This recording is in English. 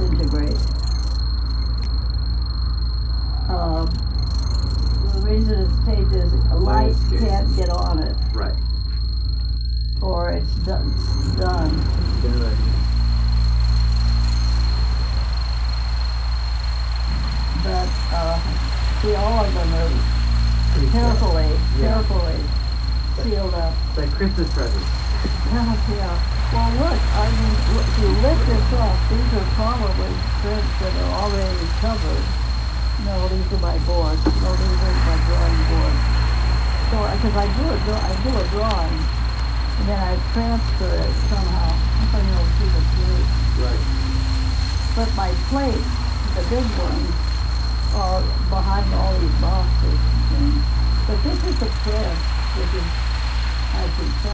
disintegrate. Um, the reason it's taped is a light can't get on it, Right. or it's done. done. Good. But uh, see, all of them are carefully, Yeah. carefully sealed up. It's like Christmas presents. Yeah, yeah. Well, look, I mean, look, if you lift this off, these are probably threads that are already covered. No, these are my boards. No, these are my drawing boards. So, because I do a draw, I do a drawing, and then I transfer it somehow. I know if you can see. Right. But my plate, the big ones, are behind all these boxes and things. But this is a press, which is, I.